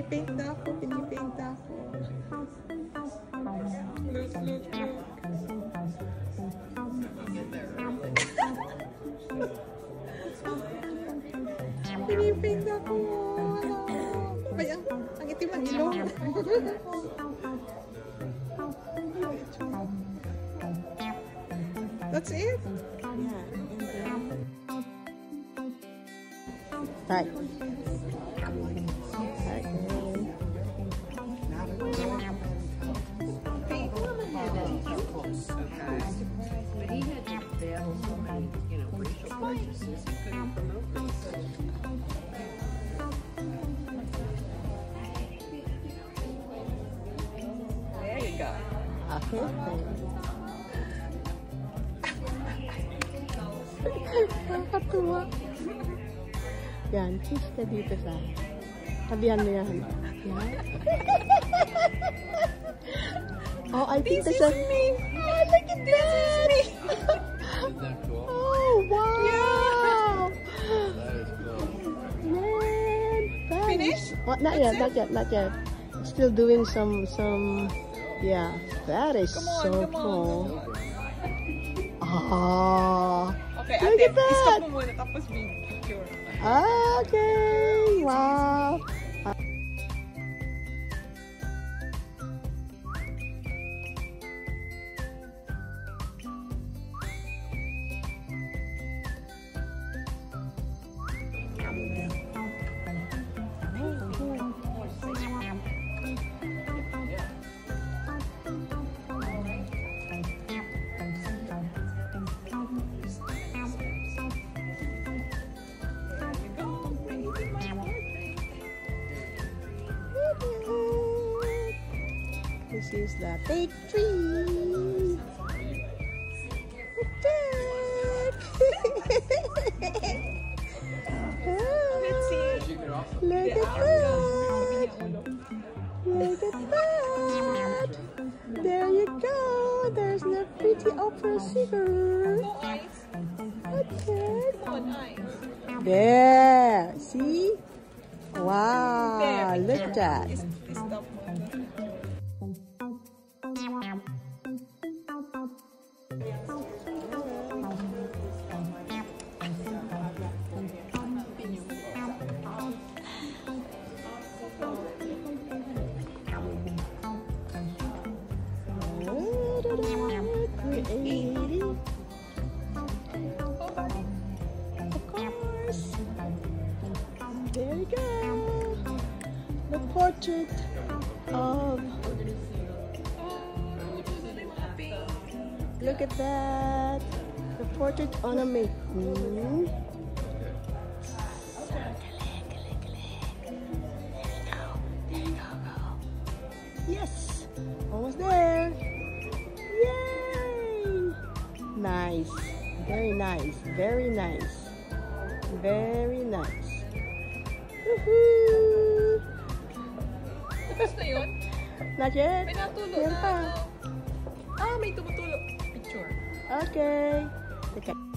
Pinipaint na ako, pinipaint na ako. Look, look, look. Pinipaint na ako. Ay, ang, ang itim ang ilong. That's it? Right. Prejudices, he couldn't promote themselves. There you go. Okay. Nakakatuwa. Yan, kiss ka dito sa tabihan mo yan. Yan. oh, I think This that's a... is me. Oh, look at that. Isn't What? Not yet, not yet, not yet. Still doing some, some, yeah. That is on, so cool. Ah, Okay, Look ate, at that. stop muna tapos picture. okay, wow. This is the fake tree. Let's see. You could also Look at that. Look at that. There you go. There's the pretty opera singer. Okay. Come on, eyes. There. See? Wow. Look at that. There you go. The portrait of. Look at that. The portrait on a. Hmm. Yes, almost there. Yay! Nice. Very nice. Very nice. Very nice. Tapos na yun? Not yet? May natulo na. pa. Ah, may tumutulo. Picture. Okay. Okay.